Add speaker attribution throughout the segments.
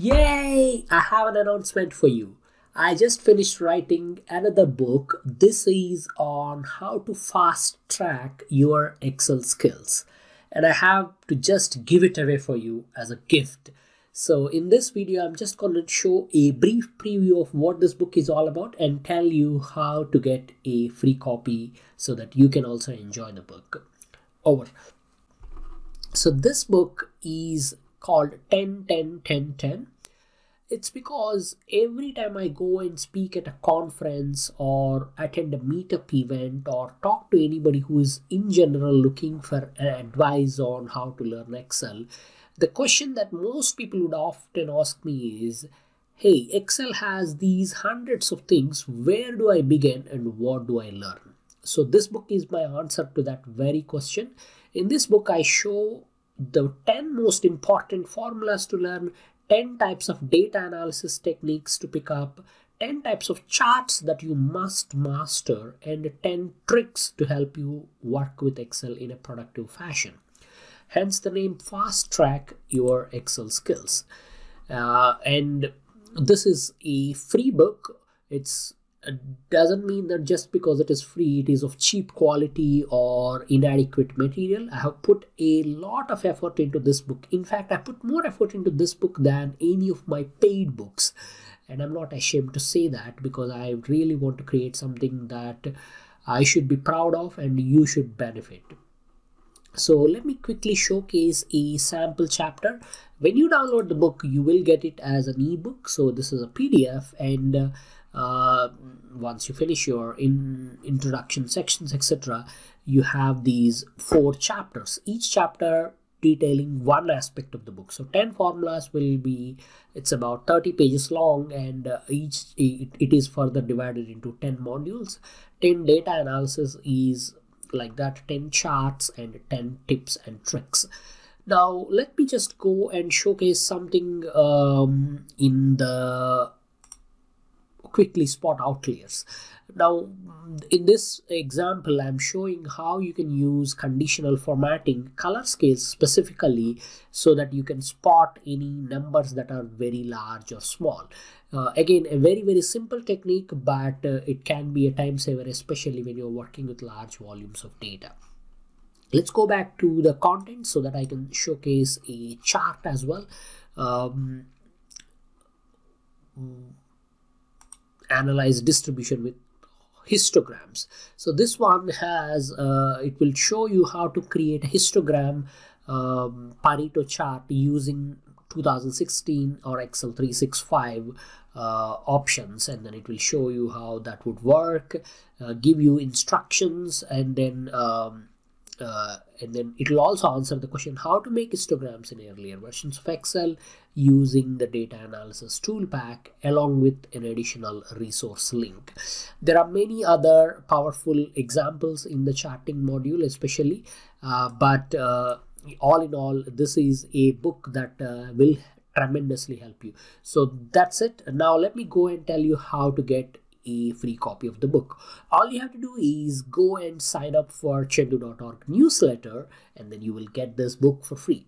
Speaker 1: Yay! I have an announcement for you. I just finished writing another book. This is on how to fast track your Excel skills. And I have to just give it away for you as a gift. So in this video, I'm just going to show a brief preview of what this book is all about and tell you how to get a free copy so that you can also enjoy the book. Over. So this book is called 10 10 10 10 it's because every time I go and speak at a conference or attend a meetup event or talk to anybody who is in general looking for advice on how to learn Excel, the question that most people would often ask me is Hey, Excel has these hundreds of things. Where do I begin and what do I learn? So, this book is my answer to that very question. In this book, I show the 10 most important formulas to learn, 10 types of data analysis techniques to pick up, 10 types of charts that you must master, and 10 tricks to help you work with Excel in a productive fashion. Hence the name Fast Track Your Excel Skills. Uh, and this is a free book. It's doesn't mean that just because it is free it is of cheap quality or inadequate material. I have put a lot of effort into this book. In fact i put more effort into this book than any of my paid books. And i'm not ashamed to say that because i really want to create something that i should be proud of and you should benefit. So let me quickly showcase a sample chapter. When you download the book you will get it as an ebook. So this is a pdf and uh, uh, once you finish your in introduction sections etc you have these four chapters. Each chapter detailing one aspect of the book. So 10 formulas will be it's about 30 pages long and uh, each it, it is further divided into 10 modules. 10 data analysis is like that 10 charts and 10 tips and tricks. Now let me just go and showcase something um, in the quickly spot outliers. Now, in this example, I'm showing how you can use conditional formatting color scales specifically so that you can spot any numbers that are very large or small. Uh, again, a very, very simple technique, but uh, it can be a time saver, especially when you're working with large volumes of data. Let's go back to the content so that I can showcase a chart as well. Um, analyze distribution with histograms. So this one has uh, it will show you how to create a histogram um, Pareto chart using 2016 or Excel 365 uh, options. And then it will show you how that would work uh, give you instructions and then um, uh, and then it will also answer the question how to make histograms in earlier versions of Excel using the data analysis ToolPak along with an additional resource link. There are many other powerful examples in the charting module especially, uh, but uh, all in all, this is a book that uh, will tremendously help you. So that's it. Now let me go and tell you how to get a free copy of the book. All you have to do is go and sign up for chandoo.org newsletter and then you will get this book for free.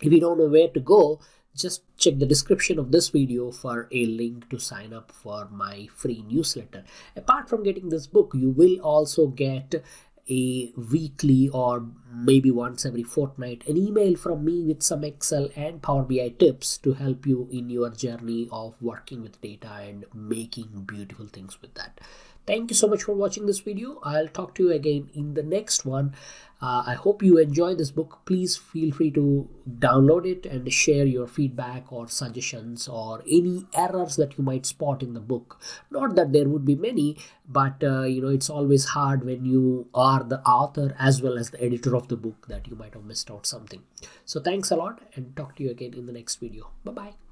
Speaker 1: If you don't know where to go, just check the description of this video for a link to sign up for my free newsletter. Apart from getting this book, you will also get a weekly or maybe once every fortnight an email from me with some excel and power bi tips to help you in your journey of working with data and making beautiful things with that thank you so much for watching this video i'll talk to you again in the next one uh, I hope you enjoy this book. Please feel free to download it and share your feedback or suggestions or any errors that you might spot in the book. Not that there would be many, but uh, you know it's always hard when you are the author as well as the editor of the book that you might have missed out something. So thanks a lot and talk to you again in the next video. Bye bye.